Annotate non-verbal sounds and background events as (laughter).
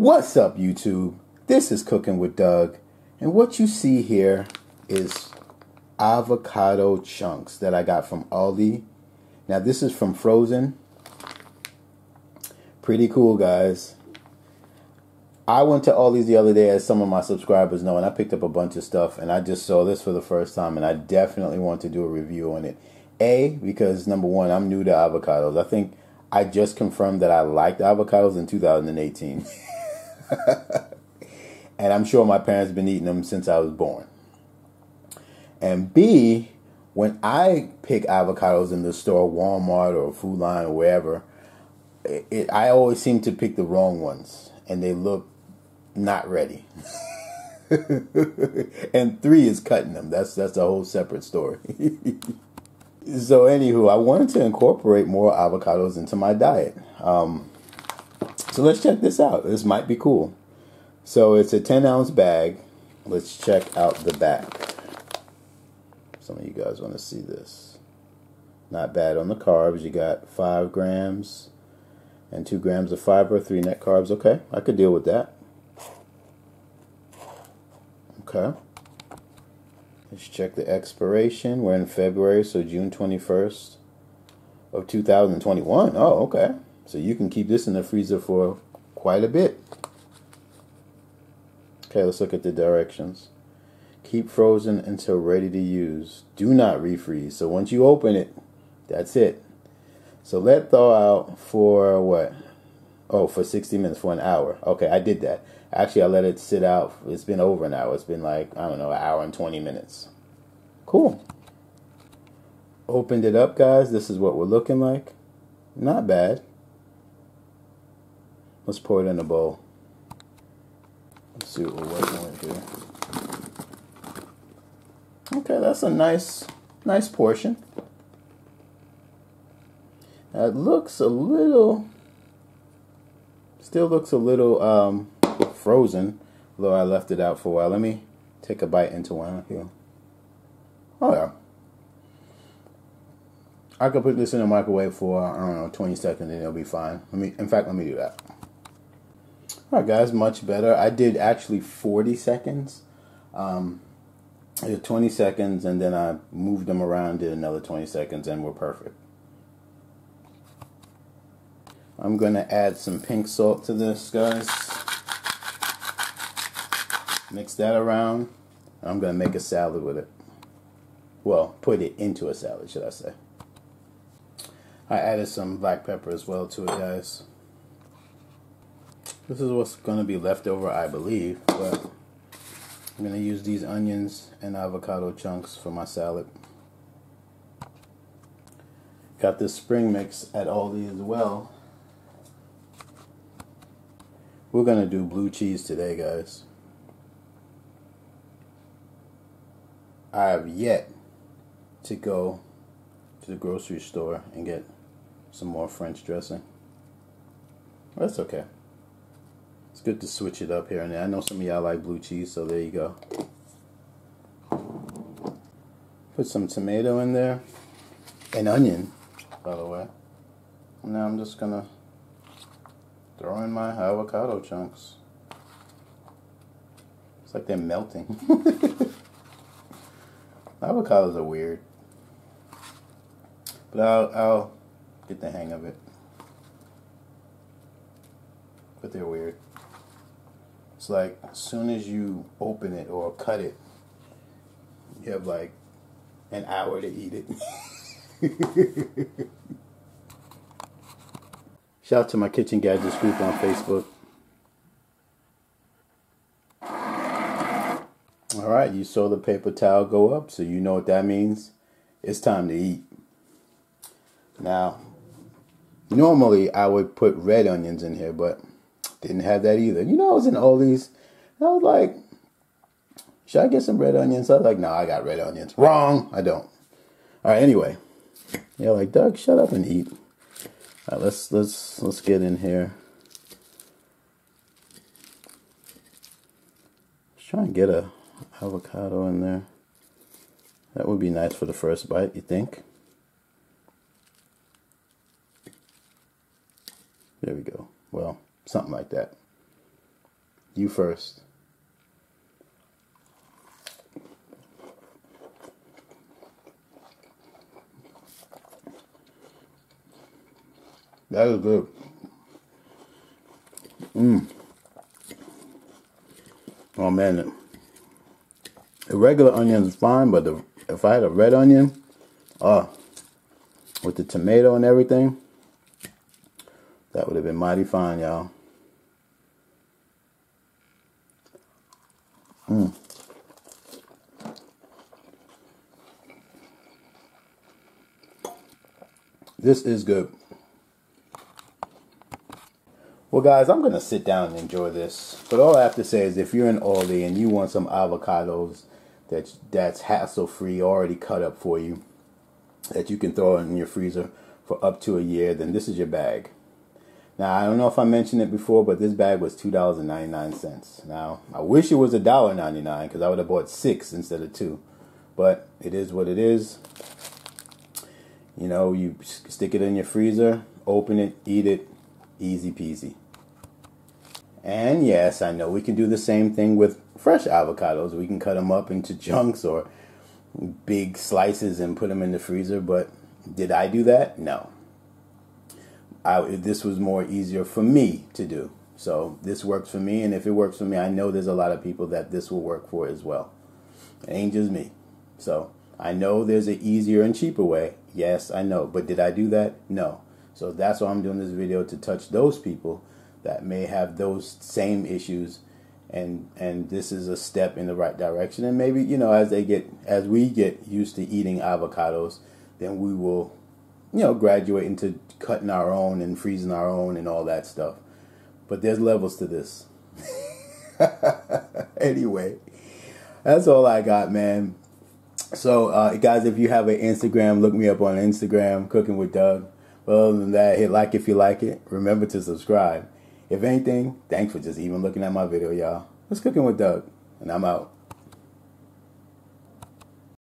What's up, YouTube? This is Cooking with Doug, and what you see here is avocado chunks that I got from Aldi. Now, this is from Frozen. Pretty cool, guys. I went to Aldi's the other day, as some of my subscribers know, and I picked up a bunch of stuff, and I just saw this for the first time, and I definitely want to do a review on it. A, because number one, I'm new to avocados. I think I just confirmed that I liked avocados in 2018. (laughs) (laughs) and I'm sure my parents been eating them since I was born. And B, when I pick avocados in the store, Walmart or Food Lion or wherever, it, it, I always seem to pick the wrong ones, and they look not ready. (laughs) and three is cutting them. That's that's a whole separate story. (laughs) so, anywho, I wanted to incorporate more avocados into my diet. Um, so let's check this out. This might be cool. So it's a 10 ounce bag. Let's check out the back. Some of you guys want to see this. Not bad on the carbs. You got 5 grams and 2 grams of fiber, 3 net carbs. Okay, I could deal with that. Okay. Let's check the expiration. We're in February, so June 21st of 2021. Oh, okay. So you can keep this in the freezer for quite a bit. Okay, let's look at the directions. Keep frozen until ready to use. Do not refreeze. So once you open it, that's it. So let thaw out for what? Oh, for 60 minutes, for an hour. Okay, I did that. Actually, I let it sit out. It's been over an hour. It's been like, I don't know, an hour and 20 minutes. Cool. Opened it up, guys. This is what we're looking like. Not bad. Let's pour it in a bowl. Let's see what we're working with here. Okay, that's a nice, nice portion. It looks a little, still looks a little um, frozen, though I left it out for a while. Let me take a bite into one here. Oh yeah. I could put this in the microwave for I don't know 20 seconds and it'll be fine. Let me, in fact, let me do that. All right, guys, much better. I did actually 40 seconds. Um, I did 20 seconds, and then I moved them around, did another 20 seconds, and we're perfect. I'm going to add some pink salt to this, guys. Mix that around. I'm going to make a salad with it. Well, put it into a salad, should I say. I added some black pepper as well to it, guys. This is what's going to be left over, I believe, but I'm going to use these onions and avocado chunks for my salad. Got this spring mix at Aldi as well. We're going to do blue cheese today, guys. I have yet to go to the grocery store and get some more French dressing. That's okay. It's good to switch it up here and there. I know some of y'all like blue cheese, so there you go. Put some tomato in there. An onion, by the way. Now I'm just gonna throw in my avocado chunks. It's like they're melting. (laughs) Avocados are weird. But I'll, I'll get the hang of it. But they're weird. Like as soon as you open it or cut it, you have like an hour to eat it. (laughs) Shout out to my Kitchen Gadgets group on Facebook. All right, you saw the paper towel go up, so you know what that means. It's time to eat. Now, normally I would put red onions in here, but didn't have that either. You know, I was in all these. I was like, should I get some red onions? I was like, no, I got red onions. Wrong. I don't. All right. Anyway, yeah, like Doug, shut up and eat. All right, let's let's let's get in here. Let's try and get a avocado in there. That would be nice for the first bite. You think? There we go. Well something like that. You first. That is good. Mmm. Oh man, the regular onion is fine, but the, if I had a red onion, oh, with the tomato and everything, that would have been mighty fine, y'all. Mmm. This is good. Well, guys, I'm going to sit down and enjoy this. But all I have to say is if you're in Aldi and you want some avocados that's, that's hassle-free, already cut up for you, that you can throw in your freezer for up to a year, then this is your bag. Now, I don't know if I mentioned it before, but this bag was $2.99. Now, I wish it was $1.99 because I would have bought six instead of two. But it is what it is. You know, you stick it in your freezer, open it, eat it, easy peasy. And yes, I know we can do the same thing with fresh avocados. We can cut them up into (laughs) chunks or big slices and put them in the freezer. But did I do that? No. I, this was more easier for me to do. So this works for me, and if it works for me, I know there's a lot of people that this will work for as well. It ain't just me. So I know there's an easier and cheaper way. Yes, I know. But did I do that? No. So that's why I'm doing this video to touch those people that may have those same issues and and this is a step in the right direction and maybe you know as they get as we get used to eating avocados then we will you know graduating to cutting our own and freezing our own and all that stuff. But there's levels to this. (laughs) Anyway that's all i got man. So uh, guys if you have an instagram look me up on instagram cooking with doug. But other than that hit like if you like it. Remember to subscribe. If anything, thanks for just even looking at my video, y'all. Let's cooking with Doug, and I'm out.